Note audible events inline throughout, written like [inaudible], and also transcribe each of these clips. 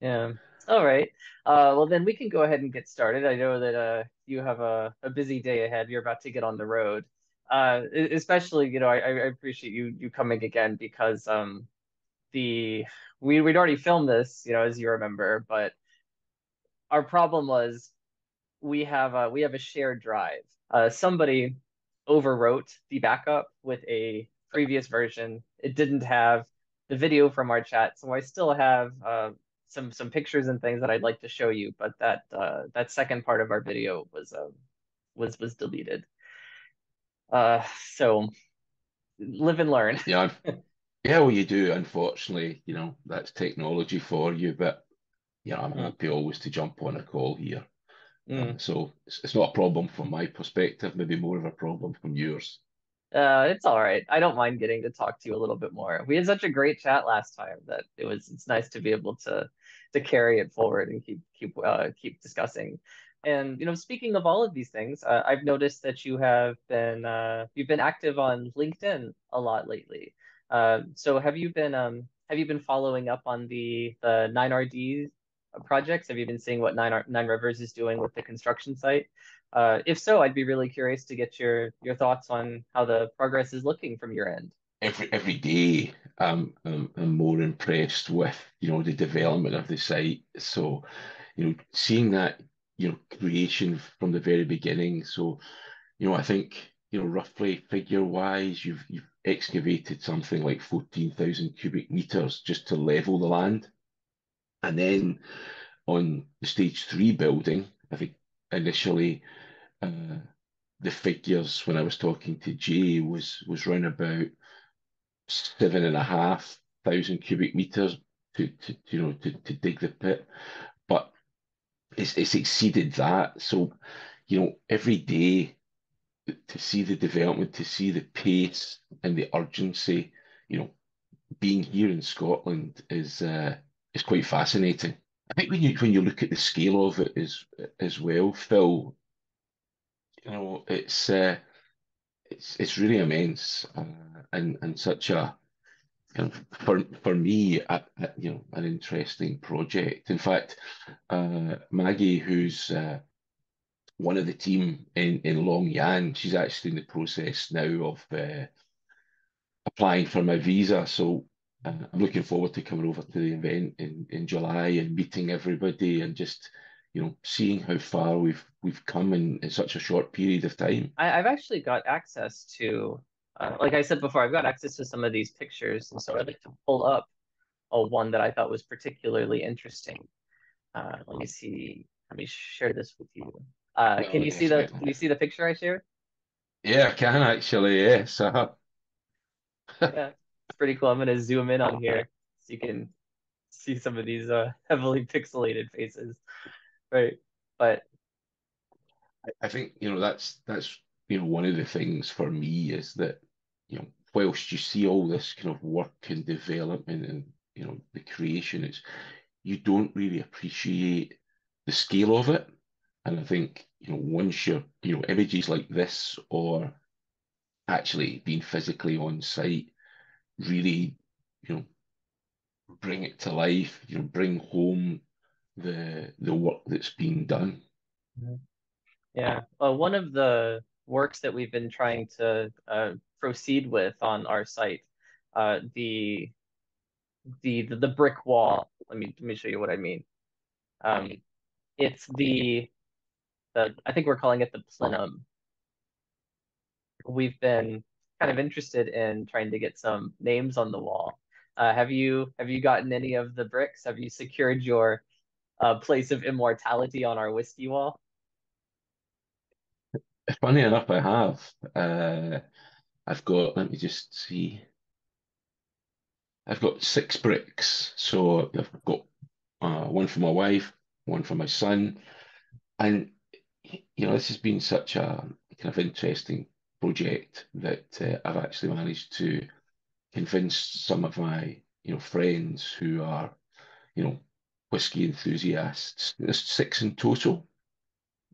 Yeah. All right. Uh, well, then we can go ahead and get started. I know that uh, you have a, a busy day ahead. You're about to get on the road. Uh, especially, you know, I, I appreciate you you coming again because um the we we'd already filmed this, you know, as you remember, but our problem was we have a we have a shared drive. Uh, somebody overwrote the backup with a previous version. It didn't have the video from our chat, so I still have uh, some some pictures and things that I'd like to show you, but that uh, that second part of our video was uh, was was deleted. Uh, so live and learn. Yeah, yeah, well, you do. Unfortunately, you know, that's technology for you, but you know, I'm Mm, happy always to jump on a call here. Mm. so it's, it's not a problem from my perspective, maybe more of a problem from yours. Uh, it's all right. I don't mind getting to talk to you a little bit more. We had such a great chat last time that it was it's nice to be able to to carry it forward and keep keep uh, keep discussing. And you know, speaking of all of these things, uh, I've noticed that you have been uh, you've been active on LinkedIn a lot lately. Uh, so have you been um have you been following up on the the 9RD projects? Have you been seeing what Nine, Nine Rivers is doing with the construction site? Uh, if so, I'd be really curious to get your your thoughts on how the progress is looking from your end. Every every day, um, I'm, I'm more impressed with, you know, the development of the site. So, you know, seeing that, you know, creation from the very beginning. So, you know, I think, you know, roughly figure wise, you've you've excavated something like 14,000 cubic meters just to level the land. And then on the stage three building, I think initially uh, the figures when I was talking to Jay was was round about seven and a half thousand cubic meters to, to you know to, to dig the pit. But it's it's exceeded that. So, you know, every day to see the development, to see the pace and the urgency, you know, being here in Scotland is uh, is quite fascinating. I think when you when you look at the scale of it as as well, Phil, you know, it's uh, it's it's really immense uh, and and such a kind of for for me a, a, you know an interesting project. In fact, uh, Maggie, who's uh, one of the team in in Longyan, she's actually in the process now of uh, applying for my visa. So uh, I'm looking forward to coming over to the event in, in July and meeting everybody and just, you know, seeing how far we've we've come in, in such a short period of time. I, I've actually got access to, uh, like I said before, I've got access to some of these pictures, and so I'd like to pull up a one that I thought was particularly interesting. Uh, let me see. Let me share this with you. Uh, can you see the can you see the picture I shared? Yeah, I can actually. Yes. Uh-huh. Yeah, pretty cool. I'm gonna zoom in on here so you can see some of these uh [laughs] heavily pixelated faces. Right. But I think, you know, that's that's you know one of the things for me is that, you know, whilst you see all this kind of work and development and you know the creation, it's you don't really appreciate the scale of it. And I think, you know, once you're, you know, images like this or actually being physically on site really, you know, bring it to life, you know, bring home the the work that's being done. Mhm. yeah, Well, one of the works that we've been trying to uh, proceed with on our site, uh, the the the brick wall. Let me let me show you what I mean. Um, it's the the I think we're calling it the plenum. We've been kind of interested in trying to get some names on the wall. Uh, have you have you gotten any of the bricks? Have you secured your uh, place of immortality on our whiskey wall? Funny enough, I have. Uh, I've got, let me just see. I've got six bricks. So I've got uh, one for my wife, one for my son. And, you know, this has been such a kind of interesting project that uh, I've actually managed to convince some of my, you know, friends who are, you know, whiskey enthusiasts. There's six in total.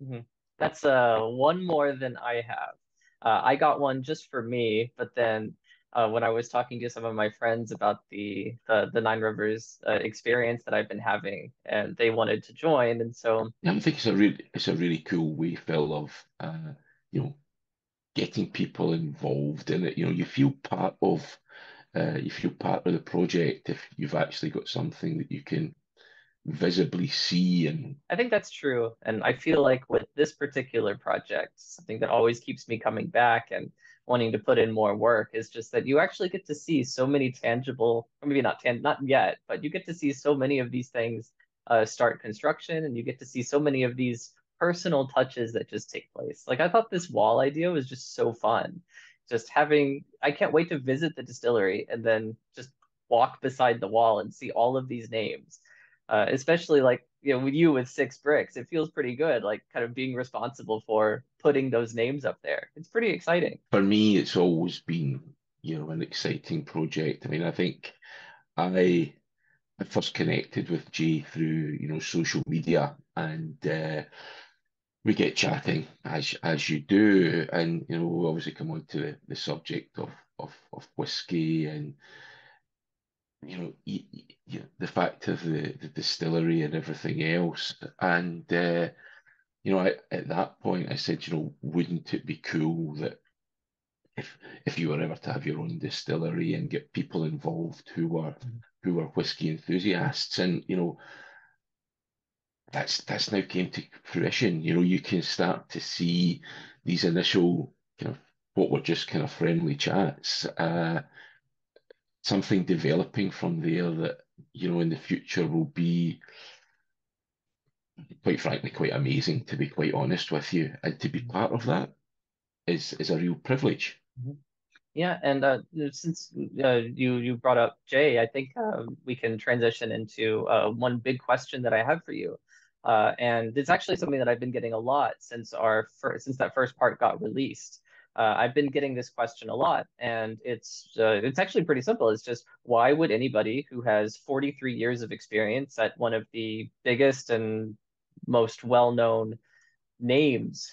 Mhm. That's uh one more than I have. Uh, I got one just for me, but then uh, when I was talking to some of my friends about the the, the Nine Rivers uh, experience that I've been having, and they wanted to join, and so Yeah, I think it's a really it's a really cool way, Phil, of uh, you know getting people involved in it. You know, you feel part of uh, you feel part of the project if you've actually got something that you can visibly see and I think that's true. And I feel like with this particular project, something that always keeps me coming back and wanting to put in more work is just that you actually get to see so many tangible, or maybe not tan not yet, but you get to see so many of these things uh, start construction and you get to see so many of these personal touches that just take place. Like I thought this wall idea was just so fun. Just having, I can't wait to visit the distillery and then just walk beside the wall and see all of these names uh, especially like you know with you with six bricks it feels pretty good like kind of being responsible for putting those names up there it's pretty exciting for me it's always been you know an exciting project i mean i think i i first connected with jay through you know social media and uh, we get chatting as as you do and you know we obviously come on to the, the subject of of of whiskey and you know, the fact of the, the distillery and everything else. And, uh, you know, I, at that point, I said, you know, wouldn't it be cool that if if you were ever to have your own distillery and get people involved who were who were whiskey enthusiasts, and you know, that's that's now came to fruition. You know, you can start to see these initial kind of what were just kind of friendly chats. Uh, something developing from there that you know in the future will be quite frankly quite amazing to be quite honest with you and to be part of that is is a real privilege mm-hmm. yeah and uh, since uh, you you brought up jay i think uh, we can transition into uh, one big question that i have for you uh, and it's actually something that i've been getting a lot since our first, since that first part got released uh, I've been getting this question a lot, and it's uh, it's actually pretty simple. It's just why would anybody who has 43 years of experience at one of the biggest and most well-known names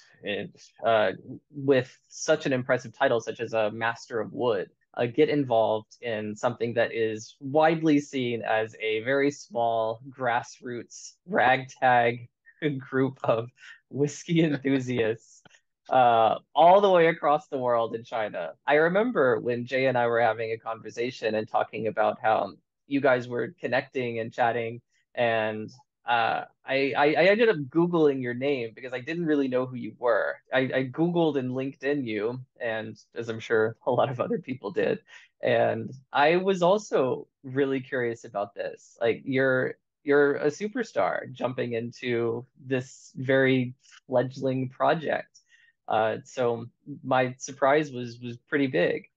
uh, with such an impressive title, such as a Master of Wood, uh, get involved in something that is widely seen as a very small grassroots ragtag [laughs] group of whiskey [laughs] enthusiasts uh, all the way across the world in China. I remember when Jay and I were having a conversation and talking about how you guys were connecting and chatting, and uh, I, I, I ended up Googling your name because I didn't really know who you were. I, I Googled and LinkedIn you, and as I'm sure a lot of other people did. And I was also really curious about this. Like you're you're a superstar jumping into this very fledgling project uh, so my surprise was was pretty big.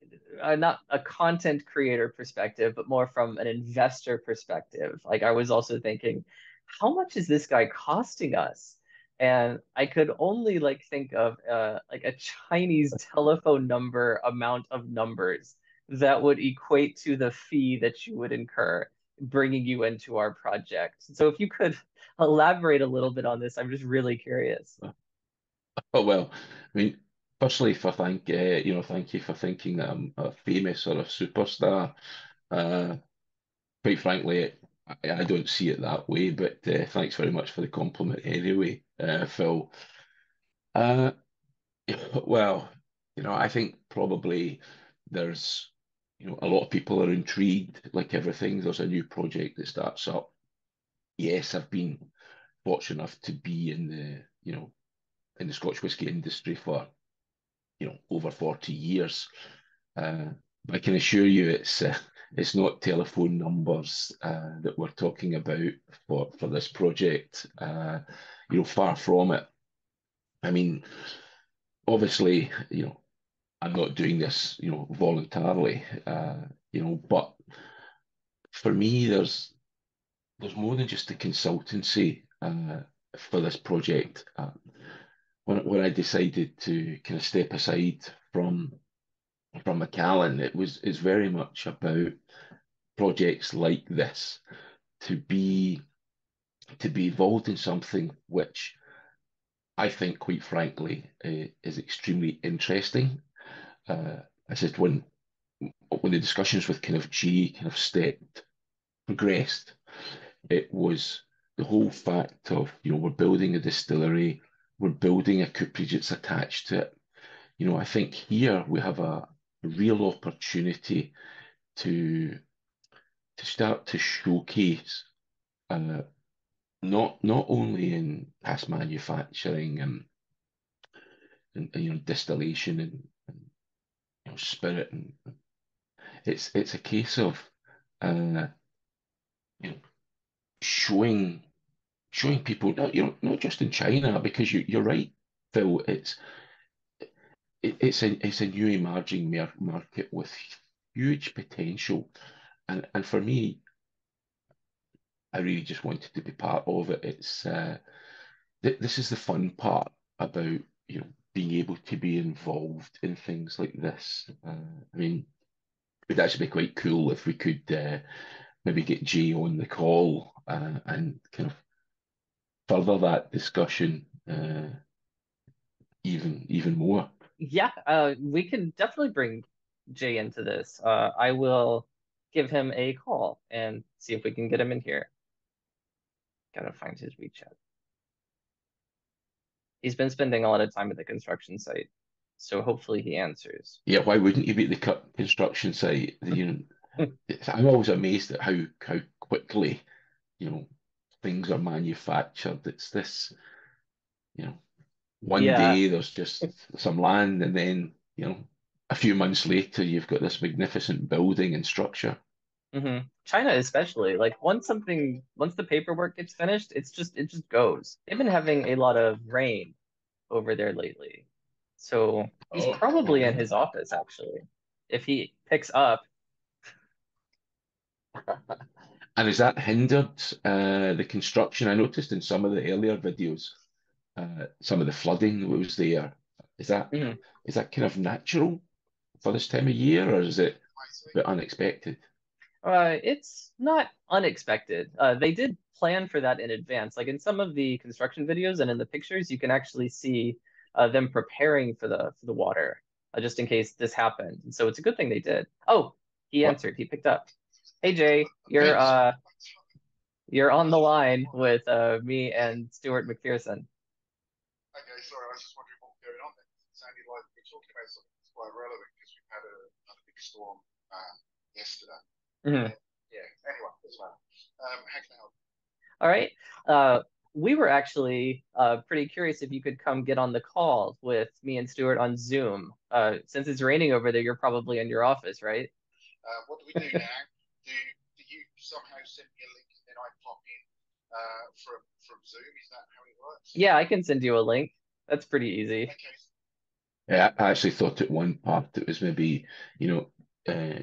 Uh, not a content creator perspective, but more from an investor perspective. Like I was also thinking, how much is this guy costing us? And I could only like think of uh, like a Chinese [laughs] telephone number amount of numbers that would equate to the fee that you would incur bringing you into our project. So if you could [laughs] elaborate a little bit on this, I'm just really curious. [laughs] Oh well, I mean, firstly, for thank uh, you know, thank you for thinking that I'm a famous or a superstar. Uh, quite frankly, I, I don't see it that way, but uh, thanks very much for the compliment anyway, uh, Phil. Uh, [laughs] well, you know, I think probably there's, you know, a lot of people are intrigued, like everything. There's a new project that starts up. Yes, I've been fortunate enough to be in the, you know, in the Scotch whisky industry for you know over 40 years. Uh, I can assure you it's uh, it's not telephone numbers uh, that we're talking about for, for this project. Uh, you know, far from it. I mean, obviously, you know, I'm not doing this, you know, voluntarily. Uh, you know, but for me, there's there's more than just a consultancy uh, for this project. Uh, when when I decided to kind of step aside from from Macallan, it was is very much about projects like this to be to be involved in something which I think, quite frankly, uh, is extremely interesting. Uh, I said when when the discussions with kind of Jay kind of stepped, progressed, it was the whole fact of, you know, we're building a distillery, we're building a cooperage that's attached to it. You know, I think here we have a real opportunity to to start to showcase uh, not not only in past manufacturing and, and, and you know distillation and, and you know spirit and it's it's a case of uh, you know showing showing people not you know not just in China because you you're right Phil it's it, it's a it's a new emerging market with huge potential. And and for me I really just wanted to be part of it. It's uh, th this is the fun part about you know being able to be involved in things like this. Uh, I mean it'd actually be quite cool if we could uh, maybe get Jay on the call uh, and kind of further that discussion uh, even even more. Yeah, uh, we can definitely bring Jay into this. Uh, I will give him a call and see if we can get him in here. Gotta find his WeChat. He's been spending a lot of time at the construction site. So hopefully he answers. Yeah, why wouldn't you be at the construction site? You know, [laughs] I'm always amazed at how how quickly, you know, things are manufactured. It's this, you know, one Yeah. day there's just some land, and then you know, a few months later you've got this magnificent building and structure. hmm China especially, like once something, once the paperwork gets finished, it's just it just goes. They've been having a lot of rain over there lately. So he's Oh, probably in his office actually. If he picks up, [laughs] And has that hindered uh, the construction? I noticed in some of the earlier videos, uh, some of the flooding that was there. Is that Mhm. is that kind of natural for this time of year, or is it a bit unexpected? uh, it's not unexpected. Uh, they did plan for that in advance. Like in some of the construction videos and in the pictures, you can actually see uh, them preparing for the for the water, uh, just in case this happened. And so it's a good thing they did. Oh, he What? answered. He picked up. Hey Jay, you're uh you're on the line with uh me and Stuart MacPherson. Okay, sorry, I was just wondering what was going on then. It sounded like we're talking about something that's quite relevant because we've had a, another big storm uh, yesterday. Mhm. Yeah, anyway, doesn't matter. Um, how can I help? All right. Uh, we were actually uh, pretty curious if you could come get on the call with me and Stuart on Zoom. Uh, since it's raining over there, you're probably in your office, right? Uh, what do we do now? [laughs] do, do you somehow send me a link and then I pop in uh, from, from Zoom? Is that how it works? Yeah, I can send you a link. That's pretty easy. Okay, Yeah, I actually thought at one part it was maybe, you know, uh,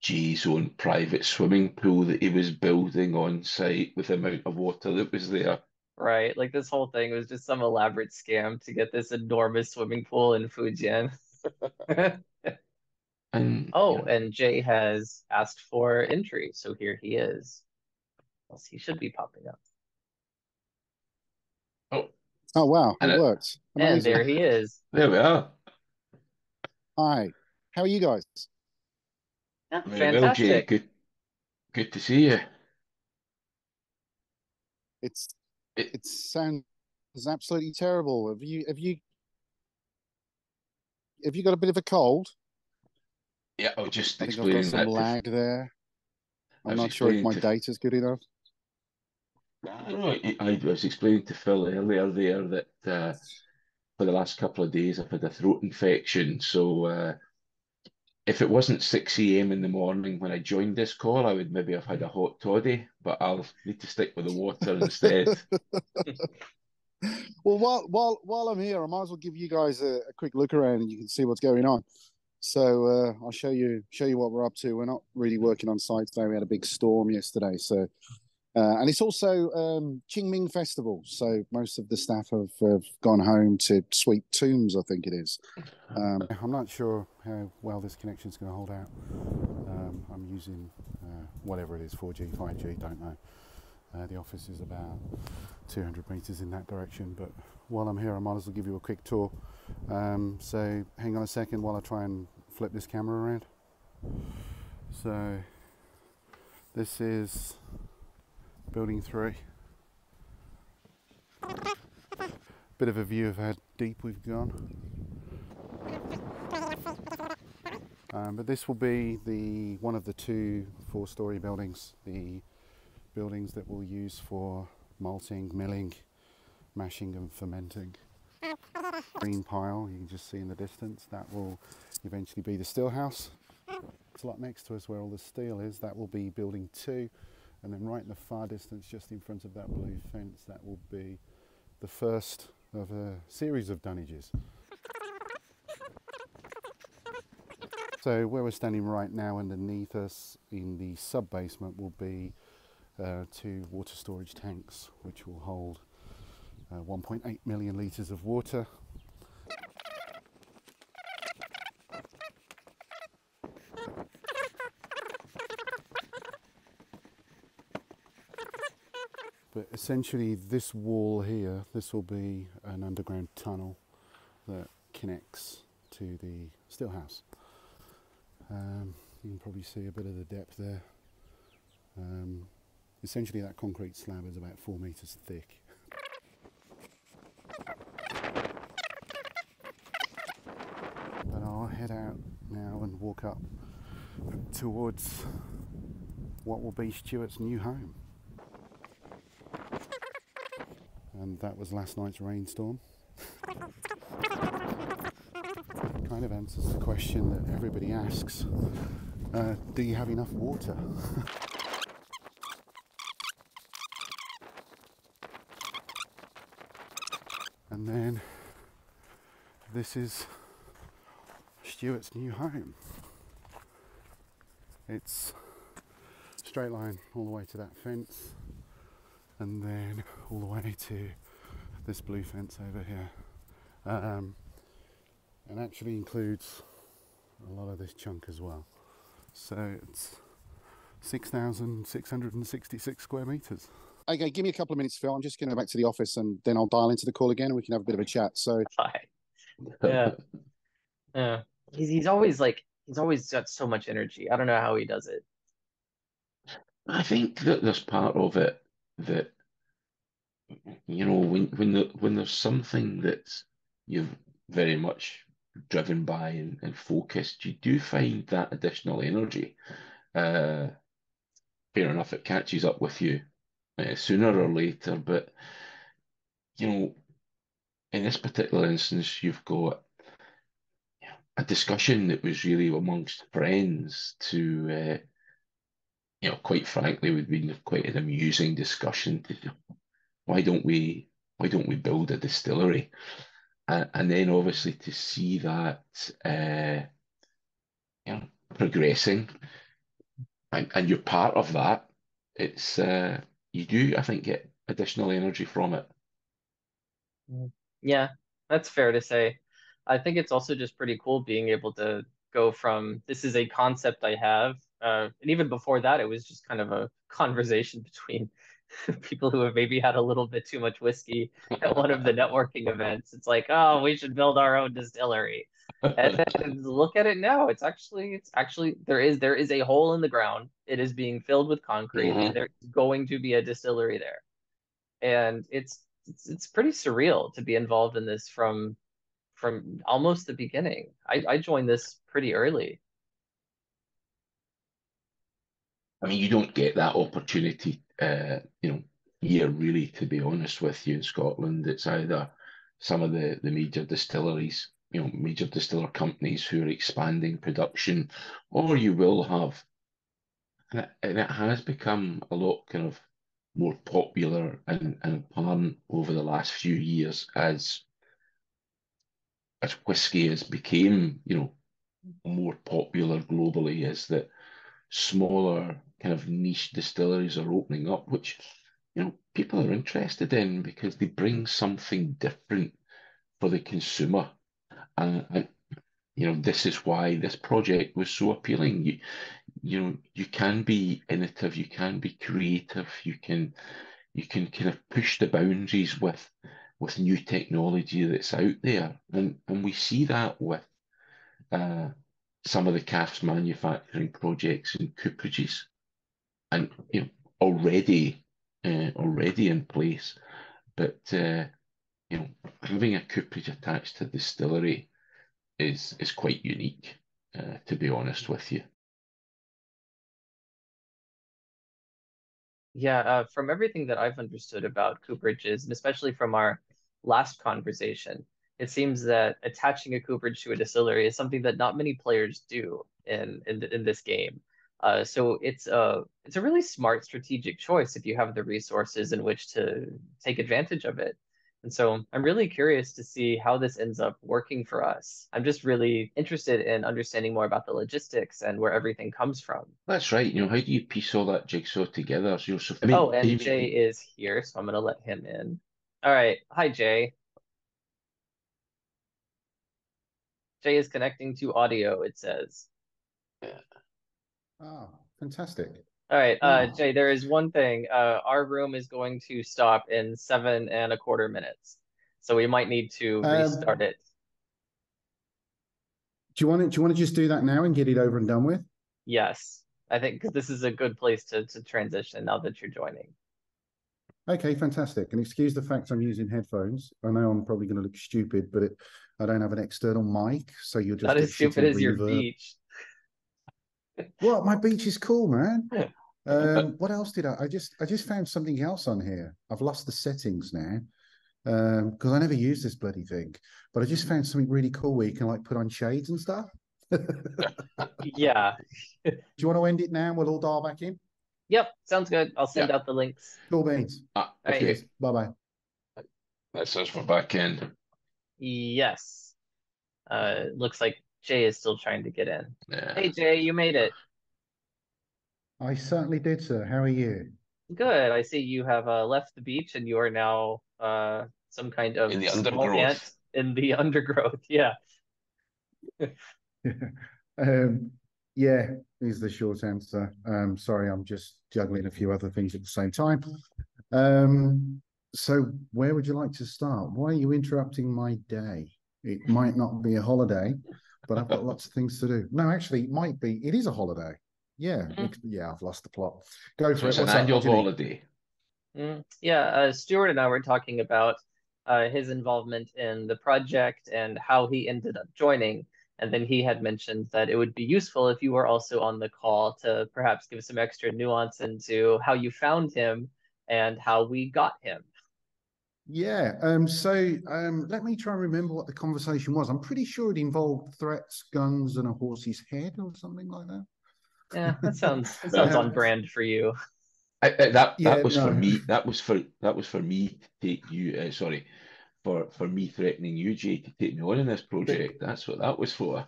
Jay's own private swimming pool that he was building on site with the amount of water that was there. Right. Like this whole thing was just some elaborate scam to get this enormous swimming pool in Fujian. [laughs] And Oh, know, and Jay has asked for entry, so here he is. Well, he should be popping up. Oh, Oh wow, and it it, worked. And there he is. there we are. Hi. How are you guys? Yeah, Very well, Jay. fantastic. Good, good to see you. It's It, it sounds absolutely terrible. Have you have you have you got a bit of a cold? yeah, I was just I think I've got some that to, lag there. I I'm not sure if my to, data's good enough. I don't know, I, I was explaining to Phil earlier there that uh, for the last couple of days I've had a throat infection. So uh, if it wasn't 6 a.m. in the morning when I joined this call, I would maybe have had a hot toddy, but I'll need to stick with the water instead. [laughs] [laughs] Well, while while while I'm here, I might as well give you guys a, a quick look around and you can see what's going on. So uh, I'll show you show you what we're up to. We're not really working on site today. We had a big storm yesterday, so uh, and it's also um, Qingming Festival. So most of the staff have, have gone home to sweep tombs. I think it is. Um, [laughs] I'm not sure how well this connection is going to hold out. Um, I'm using uh, whatever it is, 4G, 5G, don't know. Uh, the office is about 200 metres in that direction, but while I'm here, I might as well give you a quick tour. Um, so hang on a second while I try and flip this camera around. So this is building three. Bit of a view of how deep we've gone. Um, but this will be the one of the two four-story buildings, the buildings that we'll use for malting, milling, mashing and fermenting. Green pile you can just see in the distance, that will eventually be the still house. It's a lot next to us where all the steel is, that will be building two. And then right in the far distance, just in front of that blue fence, that will be the first of a series of dunnages. [laughs] So where we're standing right now underneath us in the sub basement will be uh, two water storage tanks which will hold uh, 1.8 million litres of water. Essentially this wall here, this will be an underground tunnel that connects to the still house. Um, you can probably see a bit of the depth there. Um, essentially that concrete slab is about four metres thick. But I'll head out now and walk up towards what will be Stuart's new home. And that was last night's rainstorm kind of answers the question that everybody asks uh, do you have enough water? [laughs] and then this is Stuart's new home. It's straight line all the way to that fence and then all the way to this blue fence over here. Um, and actually includes a lot of this chunk as well. So it's 6,666 square meters. Okay, give me a couple of minutes, Phil. I'm just going to go back to the office and then I'll dial into the call again and we can have a bit of a chat. So, [laughs] Hi. Yeah. Yeah. He's, he's always like, he's always got so much energy. I don't know how he does it. I think that there's part of it that you know when when the, when there's something that you've very much driven by and, and focused, you do find that additional energy. Uh, fair enough, it catches up with you uh, sooner or later, but you know, in this particular instance, you've got a discussion that was really amongst friends to, uh, you know, quite frankly, would be quite an amusing discussion. To, why don't we, why don't we build a distillery? and, and then obviously to see that uh, you know progressing and, and you're part of that it's uh, you do I think get additional energy from it yeah that's fair to say I think it's also just pretty cool being able to go from this is a concept I have uh, and even before that it was just kind of a conversation between [laughs] people who have maybe had a little bit too much whiskey at one of the networking events. It's like, oh, we should build our own distillery. And then look at it now. It's actually, it's actually there is there is a hole in the ground. It is being filled with concrete. Mm-hmm. There's going to be a distillery there, and it's, it's it's pretty surreal to be involved in this from from almost the beginning. I, I joined this pretty early. I mean, you don't get that opportunity, uh, you know, here really, to be honest with you, in Scotland. It's either some of the, the major distilleries, you know, major distiller companies who are expanding production, or you will have, and it, and it has become a lot kind of more popular and, and apparent over the last few years as as whiskey has became, you know, more popular globally, is that smaller kind of niche distilleries are opening up, which you know people are interested in because they bring something different for the consumer, and, and you know this is why this project was so appealing. You you know you can be innovative, you can be creative, you can you can kind of push the boundaries with with new technology that's out there, and and we see that with uh, some of the cask manufacturing projects and cooperages, and you know already uh, already in place, but uh, you know having a cooperage attached to distillery is is quite unique, uh, to be honest with you. Yeah, uh, from everything that I've understood about cooperages, and especially from our last conversation, it seems that attaching a cooperage to a distillery is something that not many players do in in, in this game. Uh, so it's a it's a really smart strategic choice if you have the resources in which to take advantage of it. And so I'm really curious to see how this ends up working for us. I'm just really interested in understanding more about the logistics and where everything comes from. That's right. You know, how do you piece all that jigsaw together? So, so I mean, Oh, and Jay is here, so I'm gonna let him in. All right. Hi, Jay. Jay is connecting to audio, it says. Oh, fantastic. All right, uh, Oh. Jay, there is one thing. Uh, our room is going to stop in seven and a quarter minutes. So we might need to Um, restart it. Do you want to, do you want to just do that now and get it over and done with? Yes. I think because this is a good place to, to transition now that you're joining. Okay, fantastic. And excuse the fact I'm using headphones. I know I'm probably going to look stupid, but it, I don't have an external mic, so you're just Not as stupid as your beach. What? My beach is cool, man. Um, what else did I? I just I just found something else on here. I've lost the settings now um because I never use this bloody thing. But I just found something really cool where you can like put on shades and stuff. [laughs] Yeah. Do you want to end it now? and We'll all dial back in. Yep. Sounds good. I'll send Yeah. out the links. Cool beans. Ah, okay, Cheers. Bye bye. that says we're back in. Yes. Uh, looks like Jay is still trying to get in. Yeah. Hey, Jay, you made it. I certainly did, sir. How are you? Good. I see you have uh, left the beach and you are now uh, some kind of In the small undergrowth. ant in the [laughs] undergrowth. Yeah. [laughs] um, yeah, is the short answer. Um, sorry, I'm just juggling a few other things at the same time. Um, so where would you like to start? Why are you interrupting my day? It might not be a holiday, but I've got lots of things to do. No, actually, it might be. It is a holiday. Yeah, ex- yeah, I've lost the plot. Go So for it's it. an What's up? annual What do you need? holiday. Mm, yeah, uh, Stuart and I were talking about uh, his involvement in the project and how he ended up joining. And then he had mentioned that it would be useful if you were also on the call to perhaps give some extra nuance into how you found him and how we got him. Yeah. Um, so um, let me try and remember what the conversation was. I'm pretty sure it involved threats, guns, and a horse's head or something like that. Yeah, that sounds [laughs] that sounds on Um, brand for you. I, I- that Yeah, that was for me. That was for that was for me to take you. Uh, sorry, for for me threatening you, Jay, to take me on in this project. That's what that was for.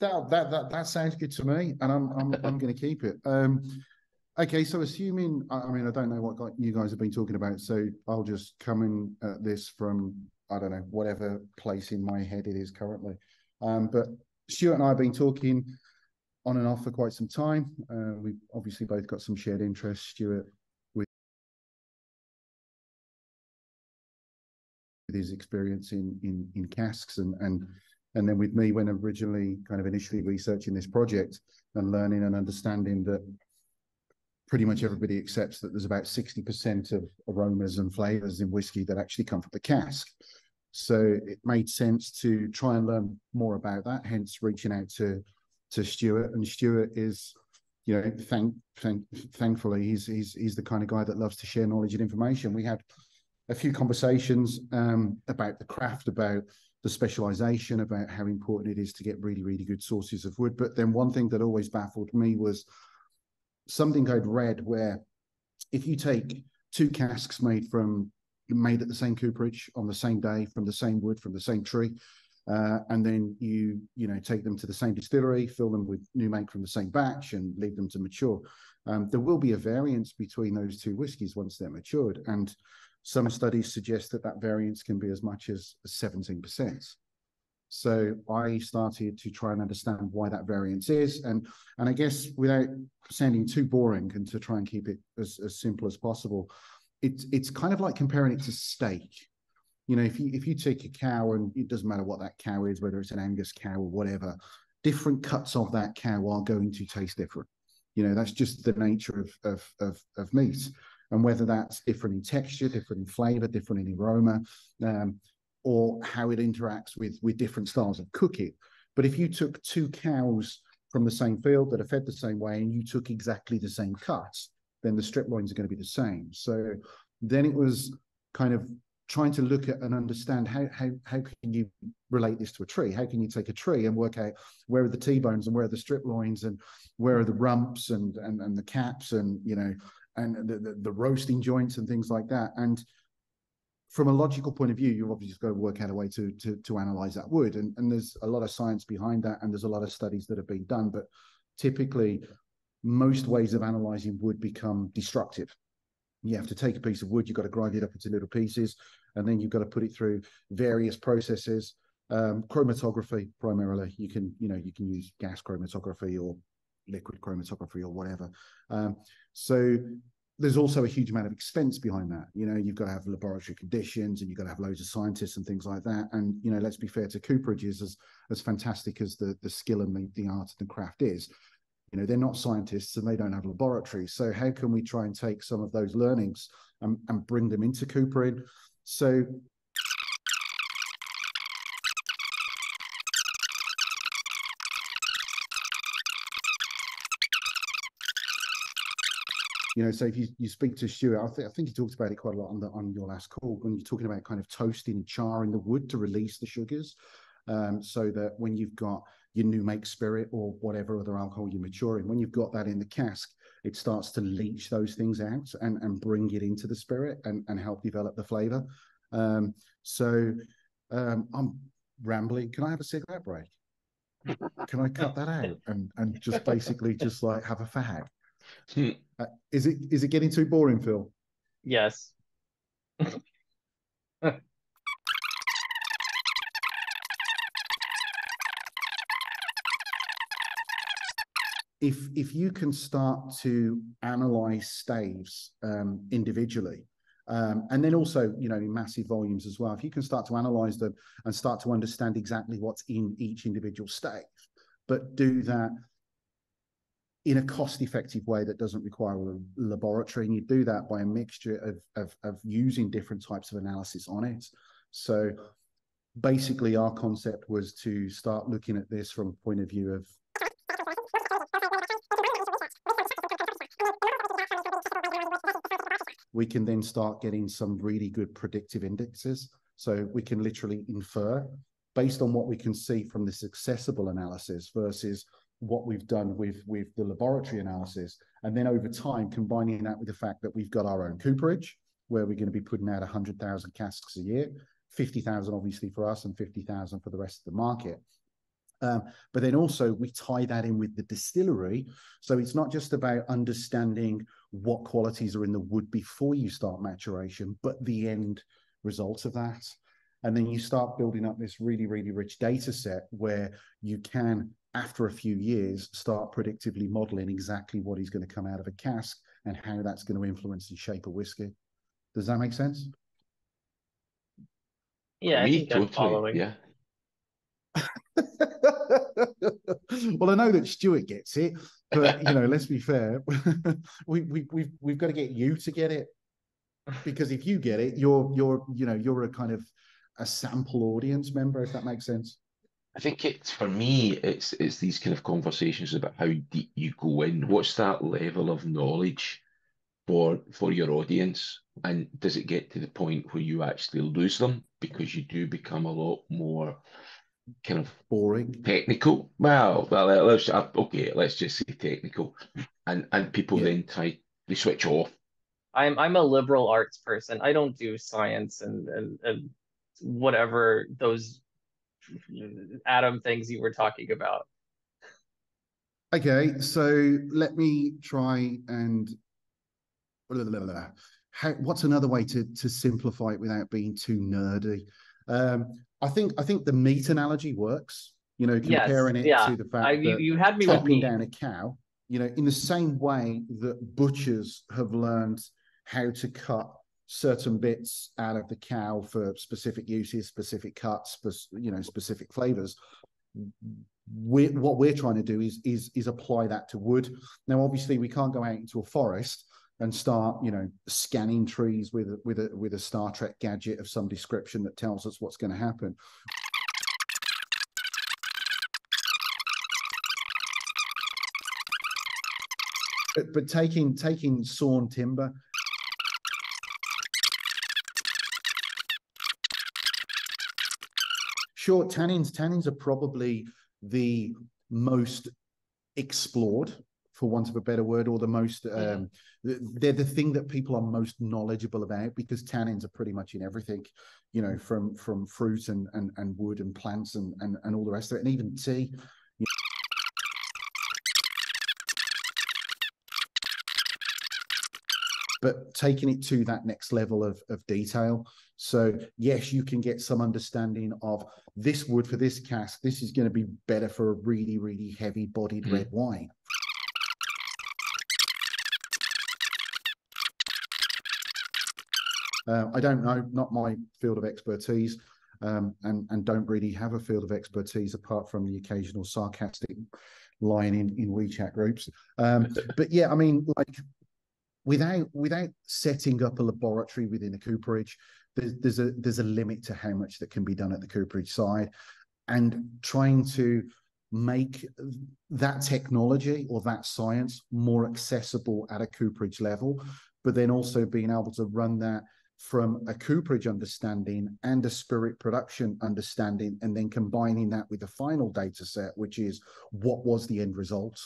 That that that that sounds good to me, and I'm I'm I'm going to keep it. Um, okay, so assuming I, mean I don't know what you guys have been talking about, so I'll just come in at this from I don't know whatever place in my head it is currently. Um, but Stuart and I have been talking on and off for quite some time. Uh, we've obviously both got some shared interests. Stuart with with his experience in in in casks and and and then with me when originally kind of initially researching this project and learning and understanding that pretty much everybody accepts that there's about 60% of aromas and flavors in whiskey that actually come from the cask. So it made sense to try and learn more about that hence reaching out to to stuart. And stuart is you know thank, thank thankfully he's he's he's the kind of guy that loves to share knowledge and information. We had a few conversations um, about the craft about the specialization about how important it is to get really, really good sources of wood. But then one thing that always baffled me was something I'd read where if you take two casks made from made at the same cooperage on the same day from the same wood from the same tree, uh, and then you you know take them to the same distillery, fill them with new make from the same batch, and leave them to mature. Um, there will be a variance between those two whiskies once they're matured, and some studies suggest that that variance can be as much as 17%. So I started to try and understand why that variance is. And, and I guess without sounding too boring and to try and keep it as, as simple as possible, it's, it's kind of like comparing it to steak. You know, if you, if you take a cow and it doesn't matter what that cow is, whether it's an Angus cow or whatever, different cuts of that cow are going to taste different. You know, that's just the nature of of of, of meat, and whether that's different in texture, different in flavor, different in aroma, um, or how it interacts with with different styles of cooking. But if you took two cows from the same field that are fed the same way, and you took exactly the same cuts, then the strip loins are going to be the same. So then it was kind of trying to look at and understand how how how can you relate this to a tree? How can you take a tree and work out where are the T-bones and where are the strip loins and where are the rumps and and, and the caps and you know and the, the, the roasting joints and things like that. And from a logical point of view, you've obviously just got to work out a way to to to analyze that wood. And and there's a lot of science behind that, and there's a lot of studies that have been done. But typically, most ways of analyzing wood become destructive you have to take a piece of wood, you've got to grind it up into little pieces, and then you've got to put it through various processes. Um, chromatography primarily. You can, you know, you can use gas chromatography or liquid chromatography or whatever. Um, so there's also a huge amount of expense behind that. You know, you've got to have laboratory conditions and you've got to have loads of scientists and things like that. And you know, let's be fair to Cooperage is as as fantastic as the the skill and the, the art and the craft is you know they're not scientists and they don't have laboratories so how can we try and take some of those learnings and, and bring them into coopering so you know, so if you, you speak to Stuart, I, th- I think he talked about it quite a lot on the on your last call when you're talking about kind of toasting and charring the wood to release the sugars, um, so that when you've got your new make spirit or whatever other alcohol you're maturing. When you've got that in the cask, it starts to leach those things out and, and bring it into the spirit and, and help develop the flavor. Um, so um, I'm rambling. Can I have a cigarette break? Can I cut that out and, and just basically just like have a fag? Hmm. Uh, is it is it getting too boring, Phil? Yes. [laughs] if if you can start to analyze staves um, individually um, and then also you know in massive volumes as well if you can start to analyze them and start to understand exactly what's in each individual stave but do that in a cost effective way that doesn't require a laboratory and you do that by a mixture of, of, of using different types of analysis on it so basically our concept was to start looking at this from a point of view of we can then start getting some really good predictive indexes. So we can literally infer based on what we can see from this accessible analysis versus what we've done with, with the laboratory analysis. And then over time, combining that with the fact that we've got our own cooperage, where we're going to be putting out 100,000 casks a year, 50,000 obviously for us and 50,000 for the rest of the market. Um, but then also we tie that in with the distillery. So it's not just about understanding what qualities are in the wood before you start maturation, but the end result of that. And then you start building up this really, really rich data set where you can, after a few years, start predictively modeling exactly what is going to come out of a cask and how that's going to influence the shape of whiskey. Does that make sense? Yeah, me think totally, following. Yeah. [laughs] well, I know that Stuart gets it, but you know, let's be fair. [laughs] we we we've we've got to get you to get it because if you get it, you're you're you know you're a kind of a sample audience member, if that makes sense. I think it's for me, it's it's these kind of conversations about how deep you go in. What's that level of knowledge for for your audience, and does it get to the point where you actually lose them because you do become a lot more kind of boring, technical. Well, well, let's uh, okay, let's just say technical, and and people yeah. then try they switch off. I'm I'm a liberal arts person. I don't do science and and, and whatever those atom things you were talking about. Okay, so let me try and how, what's another way to to simplify it without being too nerdy? Um, I think I think the meat analogy works. You know, comparing yes, it yeah. to the fact I, you, that you had me chopping down a cow. You know, in the same way that butchers have learned how to cut certain bits out of the cow for specific uses, specific cuts, you know, specific flavors. we what we're trying to do is is is apply that to wood. Now, obviously, we can't go out into a forest and start, you know, scanning trees with with a with a Star Trek gadget of some description that tells us what's going to happen. But, but taking taking sawn timber Sure, tannins tannins are probably the most explored, for want of a better word, or the most um, they're the thing that people are most knowledgeable about because tannins are pretty much in everything, you know, from from fruit and and, and wood and plants and, and and all the rest of it, and even tea. But taking it to that next level of, of detail. So yes, you can get some understanding of this wood for this cask. This is going to be better for a really, really heavy bodied mm. red wine. Uh, I don't know, not my field of expertise, um, and and don't really have a field of expertise apart from the occasional sarcastic line in in WeChat groups. Um, [laughs] but yeah, I mean, like without without setting up a laboratory within a cooperage, there's, there's a there's a limit to how much that can be done at the cooperage side, and trying to make that technology or that science more accessible at a cooperage level, but then also being able to run that from a cooperage understanding and a spirit production understanding, and then combining that with the final data set, which is what was the end result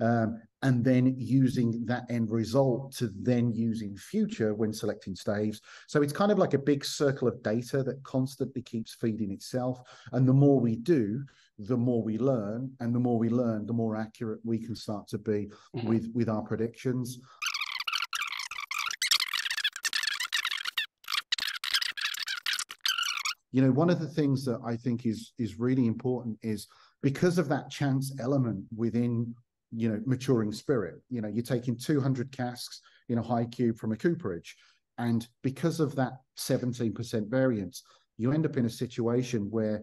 um, and then using that end result to then use in future when selecting staves. So it's kind of like a big circle of data that constantly keeps feeding itself. And the more we do, the more we learn, and the more we learn, the more accurate we can start to be mm-hmm. with with our predictions. You know, one of the things that I think is is really important is because of that chance element within you know maturing spirit you know you're taking 200 casks in a high cube from a cooperage and because of that 17% variance you end up in a situation where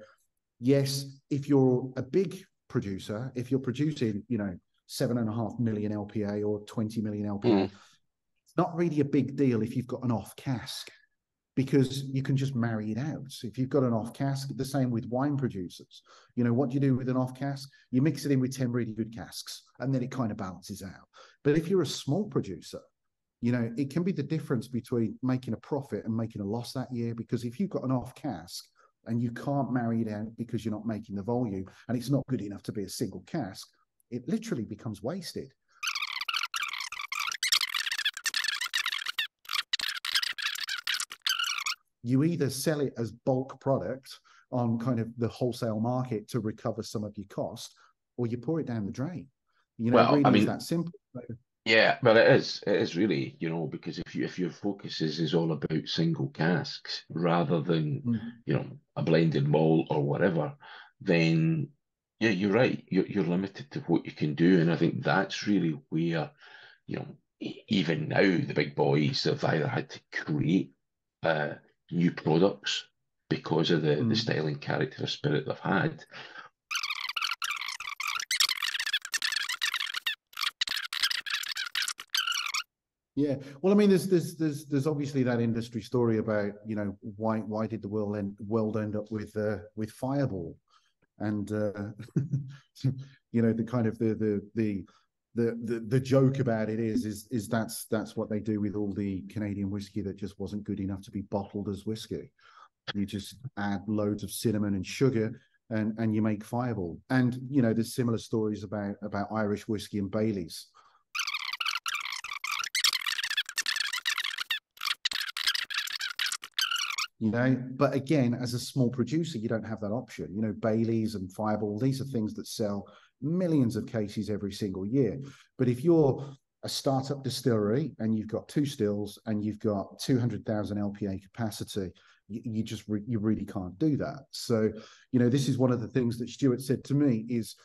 yes if you're a big producer if you're producing you know seven and a half million lpa or 20 million lpa mm. it's not really a big deal if you've got an off cask because you can just marry it out. If you've got an off cask, the same with wine producers. You know, what do you do with an off cask? You mix it in with 10 really good casks and then it kind of balances out. But if you're a small producer, you know, it can be the difference between making a profit and making a loss that year because if you've got an off cask and you can't marry it out because you're not making the volume and it's not good enough to be a single cask, it literally becomes wasted. You either sell it as bulk product on kind of the wholesale market to recover some of your cost, or you pour it down the drain. You know, well, really I mean, that simple. Yeah, well, it is. It is really, you know, because if you if your focus is is all about single casks rather than mm. you know a blended malt or whatever, then yeah, you're right. You're you're limited to what you can do, and I think that's really where you know even now the big boys have either had to create uh, new products because of the, mm. the hmm. styling character of spirit they've had. Yeah, well, I mean, there's there's there's there's obviously that industry story about you know why why did the world end world end up with uh, with Fireball, and uh, [laughs] you know the kind of the the the the, the the joke about it is is is that's that's what they do with all the Canadian whiskey that just wasn't good enough to be bottled as whiskey. You just add loads of cinnamon and sugar and and you make fireball. And you know, there's similar stories about about Irish whiskey and Baileys. You know, but again, as a small producer, you don't have that option. You know, Baileys and Fireball, these are things that sell millions of cases every single year. But if you're a startup distillery and you've got two stills and you've got 200,000 LPA capacity, you, you just re- you really can't do that. So, you know, this is one of the things that Stuart said to me is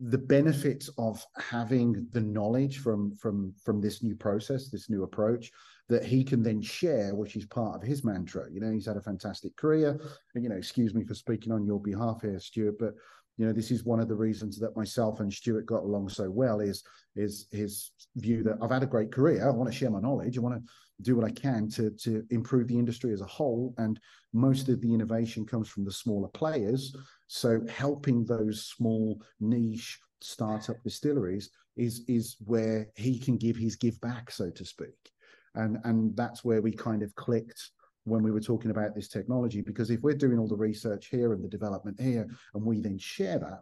the benefits of having the knowledge from from from this new process, this new approach that he can then share, which is part of his mantra. You know, he's had a fantastic career. And, you know, excuse me for speaking on your behalf here, Stuart, but you know, this is one of the reasons that myself and Stuart got along so well is is his view that I've had a great career. I want to share my knowledge. I want to do what I can to to improve the industry as a whole. And most of the innovation comes from the smaller players. So helping those small niche startup distilleries is is where he can give his give back, so to speak. And and that's where we kind of clicked when we were talking about this technology. Because if we're doing all the research here and the development here, and we then share that,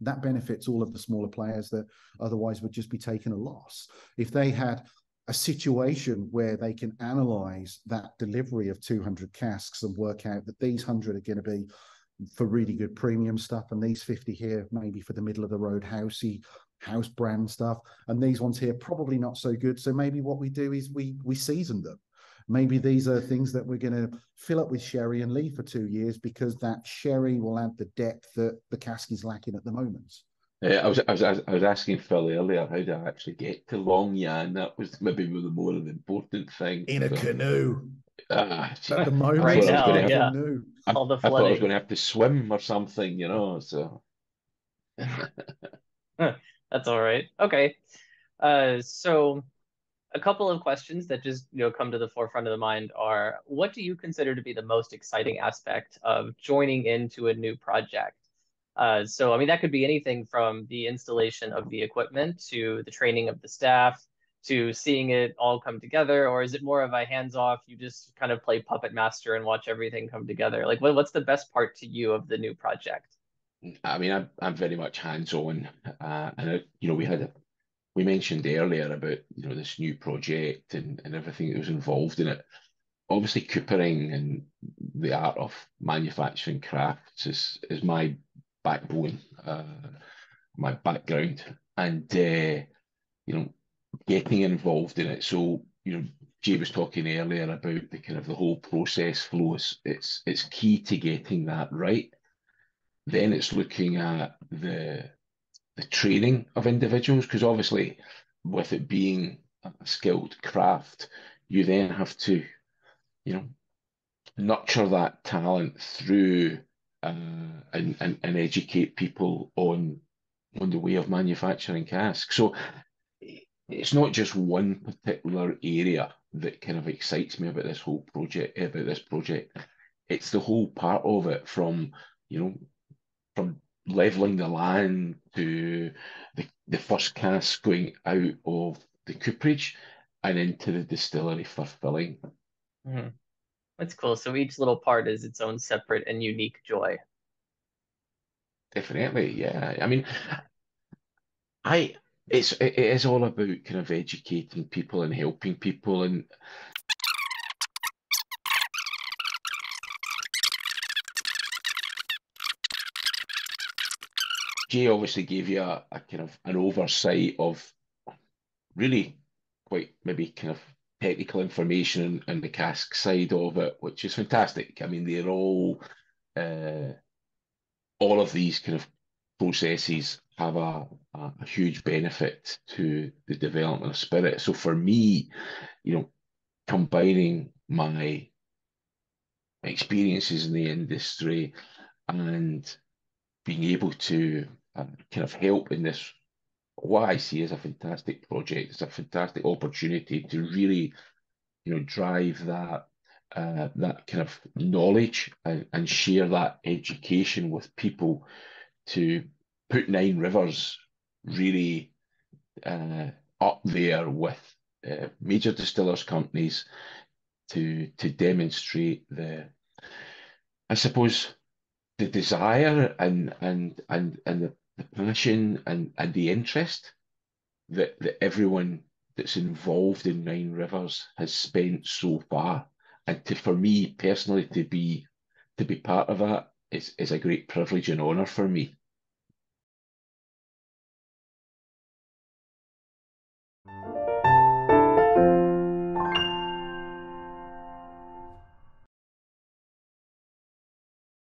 that benefits all of the smaller players that otherwise would just be taking a loss. If they had a situation where they can analyze that delivery of 200 casks and work out that these 100 are going to be for really good premium stuff and these 50 here maybe for the middle of the road housey house brand stuff and these ones here probably not so good so maybe what we do is we we season them maybe these are things that we're going to fill up with sherry and leave for two years because that sherry will add the depth that the cask is lacking at the moment uh, I was, I was I was asking Phil earlier how do I actually get to Longyan. That was maybe the more important thing. In a So, canoe. ah, At the moment, Right I now, was gonna yeah. Canoe. I, All the I thought I was going to have to swim or something, you know. So [laughs] That's all right. Okay. Uh, so a couple of questions that just, you know, come to the forefront of the mind are, what do you consider to be the most exciting aspect of joining into a new project? Uh, so, I mean, that could be anything from the installation of the equipment to the training of the staff to seeing it all come together, or is it more of a hands-off, you just kind of play puppet master and watch everything come together? Like, what, what's the best part to you of the new project? I mean, I'm I'm very much hands-on, uh, and uh, you know, we had a, we mentioned earlier about you know this new project and and everything that was involved in it. Obviously, coopering and the art of manufacturing crafts is is my backbone, uh, my background, and uh, you know, getting involved in it. So you know, Jay was talking earlier about the kind of the whole process flows. It's it's key to getting that right. Then it's looking at the the training of individuals because obviously, with it being a skilled craft, you then have to, you know, nurture that talent through uh, and, and and educate people on on the way of manufacturing casks. So it's not just one particular area that kind of excites me about this whole project about this project. It's the whole part of it from you know from leveling the land to the, the first cask going out of the cooperage and into the distillery for filling. Mhm. That's cool. So each little part is its own separate and unique joy. Definitely, yeah. I mean, I it's it is all about kind of educating people and helping people and Jay obviously gave you a, a kind of an oversight of really quite maybe kind of technical information and the cask side of it, which is fantastic. I mean, they're all uh, all of these kind of processes have a, a, a huge benefit to the development of spirit. So for me, you know, combining my experiences in the industry and being able to kind of help in this, what I see is a fantastic project, it's a fantastic opportunity to really, you know, drive that uh, that kind of knowledge and, and share that education with people to put Nine Rivers really uh, up there with uh, major distillers companies to to demonstrate the, I suppose, the desire and and and and the, the passion and and the interest that that everyone that's involved in Nine Rivers has spent so far, and to for me personally to be to be part of that is is a great privilege and honor for me.